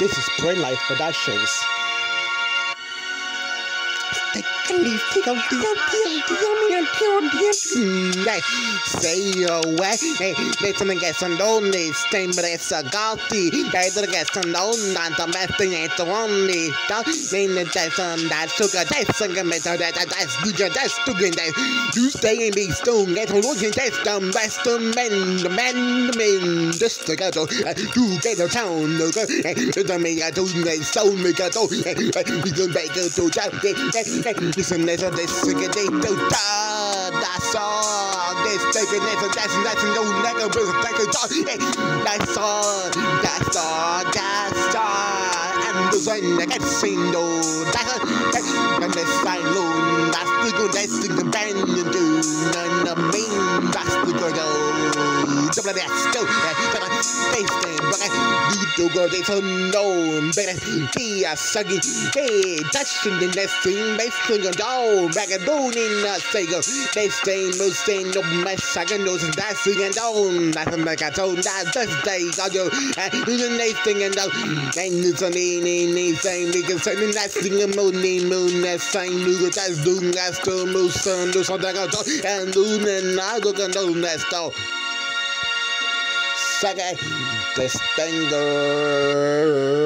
This is Brent Lights Productions. Say away, hey, listen and get some lonely, stain, but it's a gauty. They don't get some and the best thing ain't the only. Don't mean that that's on that sugar, that's a good metal, that that's good, that's too good. You stay in big stone, get on looking, that's the best men, the men, the men, just to go you get a town, the to the soul, mega to, we can make it to town, listen, there's a this, it to da, that's all, this, take it, that's, that's, that's no nigga, but take it, that's all, that's all, that's all, and the sun, I get seen, no, that's, that's, and the sign, low, that's the good, that's the you do, and the main, that's the good, double that's go, face thing, but I do go, they so no, better, he a sucking, hey, touching the next thing, basically, a dog, back a bone in the sego, they stay, no stay, no mess, I can know, that's the end, oh, that's a mega tone, that's the day, I go, eh, and the next thing, and out, and it's a name, anything, because something that's the moon, moon, that same, look, that's doing, that's the most, sun, do something, and moon, and I look, and know, that's all. Second, the stinger.